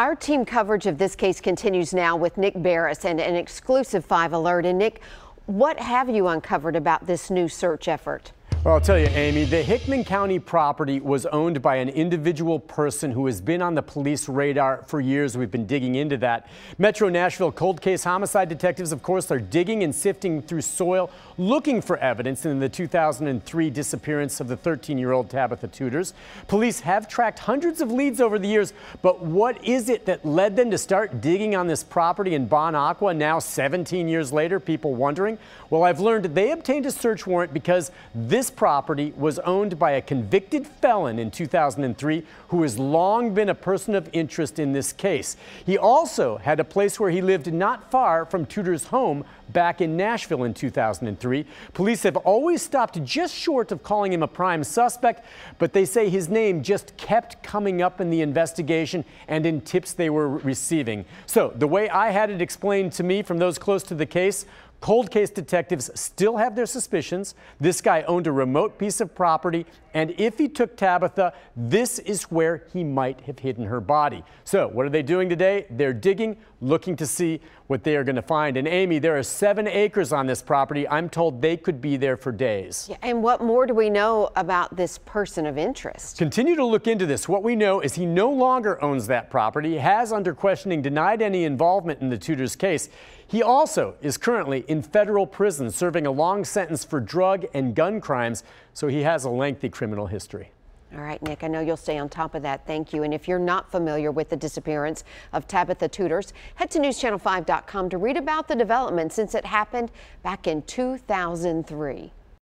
Our team coverage of this case continues now with Nick Beres and an exclusive 5 alert. And Nick, what have you uncovered about this new search effort? Well, I'll tell you, Amy, the Hickman County property was owned by an individual person who has been on the police radar for years. We've been digging into that. Metro Nashville cold case homicide detectives, of course, are digging and sifting through soil, looking for evidence in the 2003 disappearance of the 13-year-old Tabitha Tuders. Police have tracked hundreds of leads over the years, but what is it that led them to start digging on this property in Bon Aqua now 17 years later? People wondering. Well, I've learned they obtained a search warrant because this property was owned by a convicted felon in 2003 who has long been a person of interest in this case. He also had a place where he lived not far from Tuders' home back in Nashville in 2003. Police have always stopped just short of calling him a prime suspect, but they say his name just kept coming up in the investigation and in tips they were receiving. So the way I had it explained to me from those close to the case, Cold case detectives still have their suspicions. This guy owned a remote piece of property, and if he took Tabitha, this is where he might have hidden her body. So, what are they doing today? They're digging, looking to see what they are going to find. And Amy, there are seven acres on this property. I'm told they could be there for days. Yeah, and what more do we know about this person of interest? Continue to look into this. What we know is he no longer owns that property, has under questioning denied any involvement in the Tuders case. He also is currently in federal prison serving a long sentence for drug and gun crimes, so he has a lengthy criminal history. All right, Nick, I know you'll stay on top of that. Thank you. And if you're not familiar with the disappearance of Tabitha Tuders, head to newschannel5.com to read about the development since it happened back in 2003.